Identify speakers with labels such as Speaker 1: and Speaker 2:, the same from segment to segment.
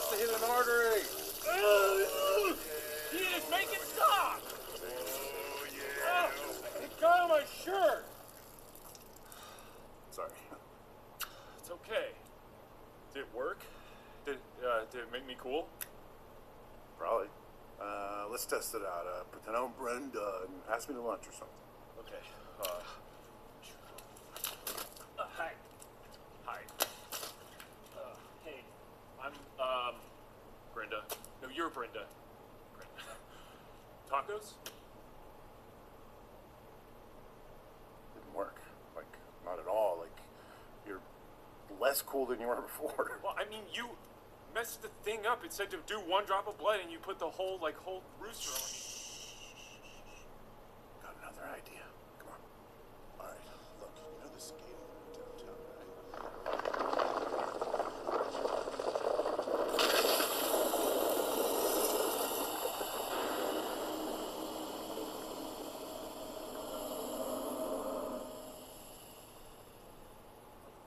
Speaker 1: must have hit
Speaker 2: an artery.
Speaker 1: Oh, yes, make it stop. Oh, yeah. Oh, it got on my shirt.
Speaker 2: Sorry.
Speaker 1: It's okay. Did it work? Did, uh, did it make me cool?
Speaker 2: Probably. Uh, let's test it out. Uh, pretend I'm Brenda and ask me to lunch or something.
Speaker 1: Okay. Uh, Brenda. Brenda. Tacos?
Speaker 2: Didn't work. Like, not at all. Like, you're less cool than you were before.
Speaker 1: Well, I mean, you messed the thing up. It said to do one drop of blood, and you put the whole like whole rooster on.
Speaker 2: Got another idea. Come on. All right, look, you know the skating rink downtown, right?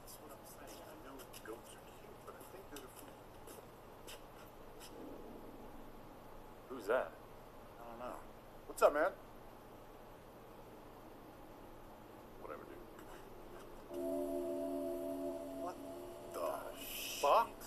Speaker 2: That's what I'm saying. I know goats are cute, but I think they're the food. That? I don't know. What's up, man? Whatever, dude. What the fuck?